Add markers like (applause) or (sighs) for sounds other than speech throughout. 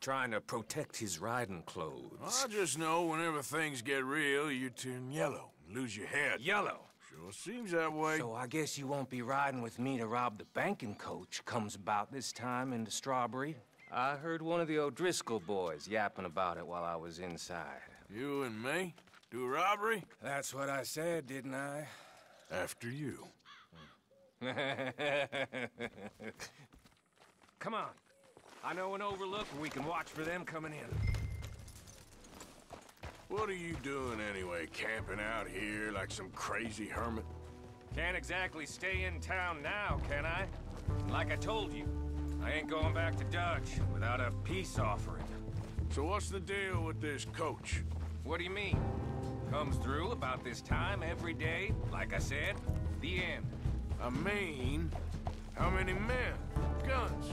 trying to protect his riding clothes. I just know whenever things get real, you turn yellow, and lose your head. Yellow. Sure seems that way. So I guess you won't be riding with me to rob the banking coach comes about this time into Strawberry. I heard one of the O'Driscoll boys yapping about it while I was inside. You and me? Do robbery? That's what I said, didn't I? After you. (laughs) Come on. I know an overlook where we can watch for them coming in. What are you doing anyway, camping out here like some crazy hermit? Can't exactly stay in town now, can I? Like I told you, I ain't going back to Dutch without a peace offering. So what's the deal with this coach? What do you mean? Comes through about this time every day, like I said, the end. I mean, how many men, guns,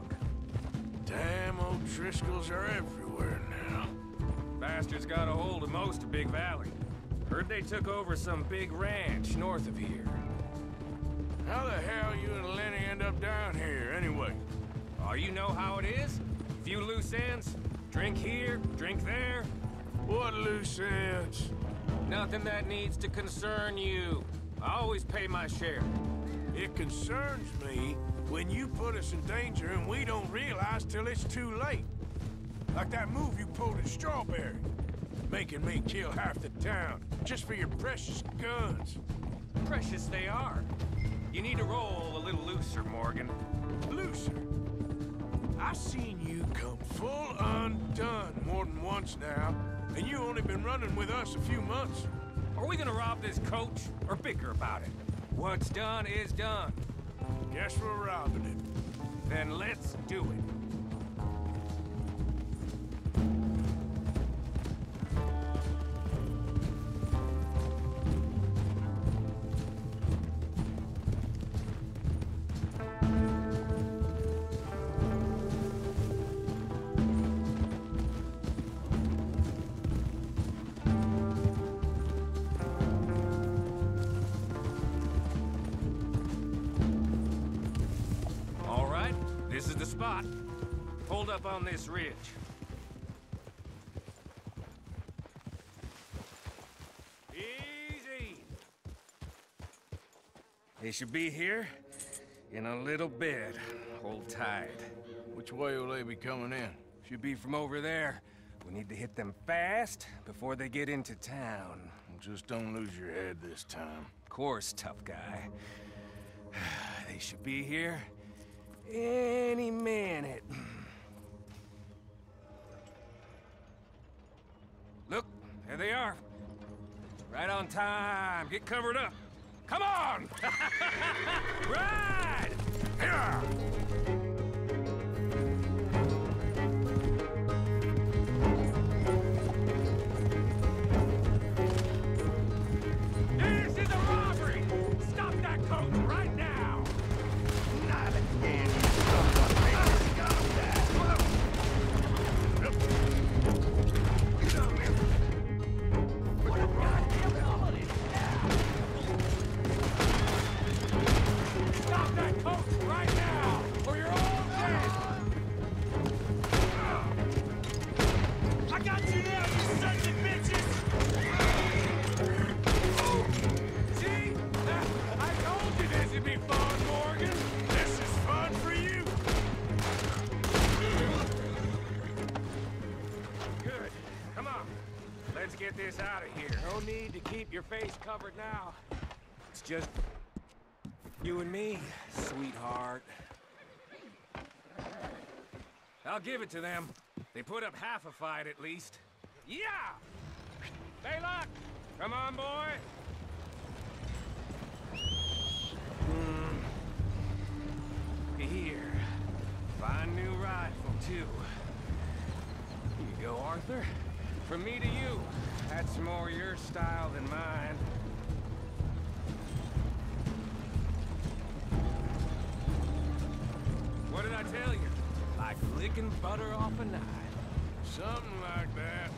Damn O'Driscolls are everywhere now. Bastards got a hold of most of Big Valley. Heard they took over some big ranch north of here. How the hell you and Lenny end up down here, anyway? Oh, you know how it is? Few loose ends. Drink here, drink there. What loose ends? Nothing that needs to concern you. I always pay my share. It concerns me when you put us in danger and we don't realize till it's too late. Like that move you pulled in Strawberry. Making me kill half the town just for your precious guns. Precious they are. You need to roll a little looser, Morgan. Looser. I seen you come full undone more than once now, and you only been running with us a few months. Are we gonna rob this coach or bicker about it? What's done is done. Guess we're robbing it. Then let's do it. Spot. Hold up on this ridge. Easy. They should be here In a little bit. Hold tight. Which way will they be coming in? Should be from over there. We need to hit them fast before they get into town. Just don't lose your head this time. Of course, tough guy. (sighs) They should be here any minute. Look, there they are. Right on time. Get covered up. Come on! (laughs) Ride! Here! This out of here. No need to keep your face covered now. It's just you and me, sweetheart. I'll give it to them. They put up half a fight at least. Yeah! Baylock! Come on, boy! Hmm. Here. Fine new rifle, too. Here you go, Arthur. From me to you. That's more your style than mine. What did I tell you? Like licking butter off a knife. Something like that.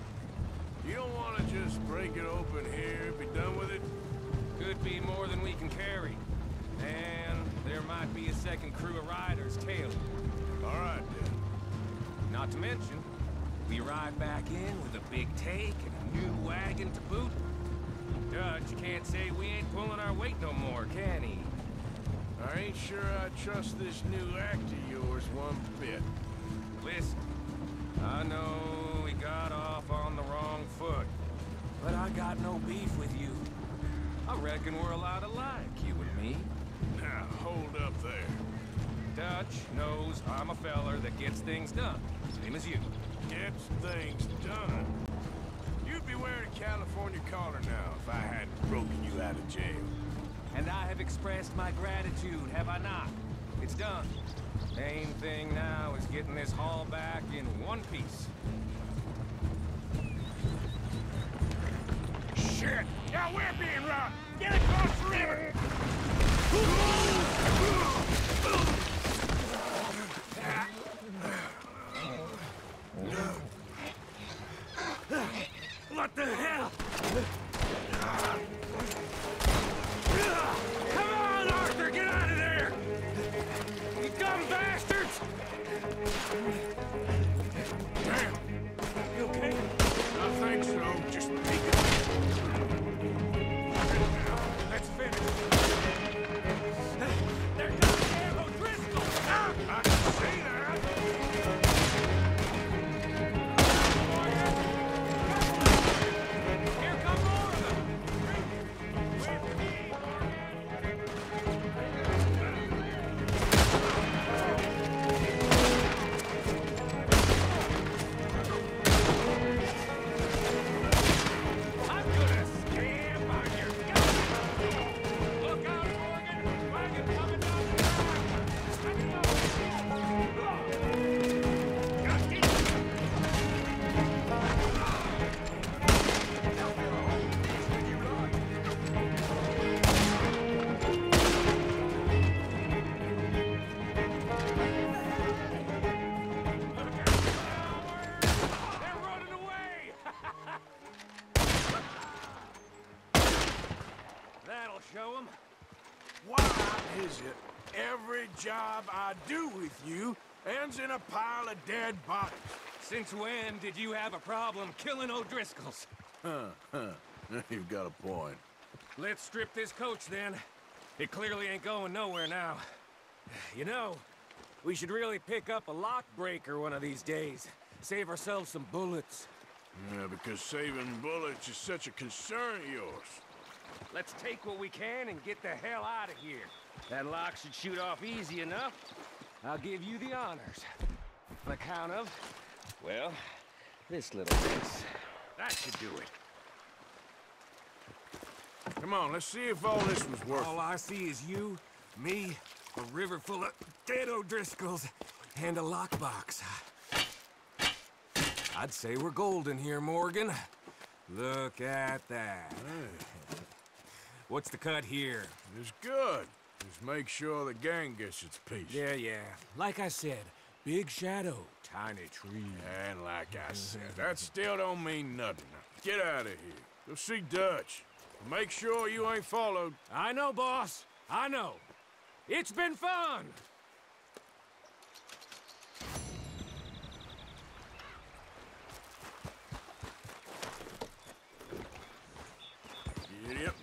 You don't want to just break it open here, be done with it? Could be more than we can carry. And there might be a second crew of riders tailing. All right, then. Not to mention, we ride back in with a big take and a new wagon to boot. Dutch can't say we ain't pulling our weight no more, can he? I ain't sure I trust this new act of yours one bit. Listen, I know we got off on the wrong foot, but I got no beef with you. I reckon we're a lot alike, you and me. Now, hold up there. Dutch knows I'm a feller that gets things done, same as you. Gets things done. You'd be wearing a California collar now if I hadn't broken you out of jail. And I have expressed my gratitude, have I not? It's done. Main thing now is getting this haul back in one piece. Shit! Now we're being robbed! Get across the river! What the hell? Job I do with you ends in a pile of dead bodies? Since when did you have a problem killing O'Driscolls? Huh, huh. (laughs) You've got a point. Let's strip this coach then. It clearly ain't going nowhere now. You know, we should really pick up a lock breaker one of these days. Save ourselves some bullets. Yeah, because saving bullets is such a concern of yours. Let's take what we can and get the hell out of here. That lock should shoot off easy enough. I'll give you the honors. On the count of, well, this little piece. That should do it. Come on, let's see if all this was worth All I see is you, me, a river full of dead O'Driscolls, and a lockbox. I'd say we're golden here, Morgan. Look at that. What's the cut here? It's good. Just make sure the gang gets its piece. Yeah, yeah. Like I said, big shadow, tiny tree. And like I said, that still don't mean nothing. Get out of here. Go see Dutch. Make sure you ain't followed. I know, boss. I know. It's been fun! Yep.